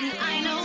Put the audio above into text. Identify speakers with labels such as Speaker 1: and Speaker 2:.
Speaker 1: And I know